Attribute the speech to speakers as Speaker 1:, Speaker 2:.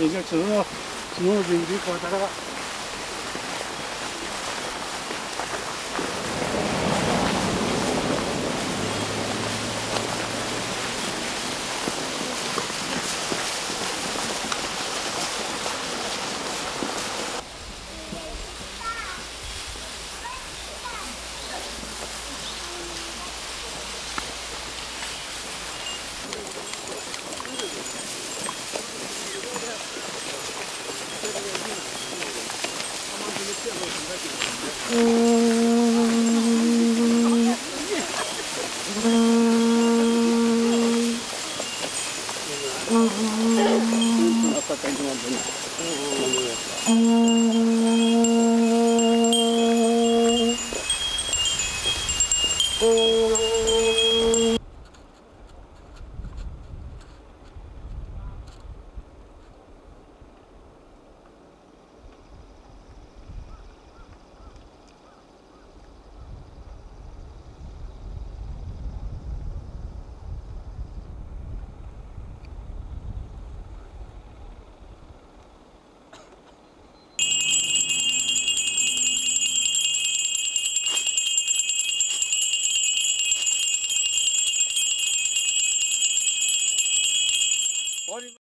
Speaker 1: 이제 저 중앙병들이 거다가 Oh.